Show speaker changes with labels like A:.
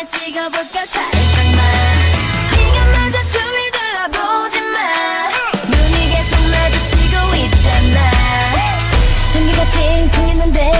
A: 하나 찍어볼까? 살짝만 네가 먼저 춤을 둘러보지마 눈이 계속 마주치고 있잖아 전기 같은 풍경인데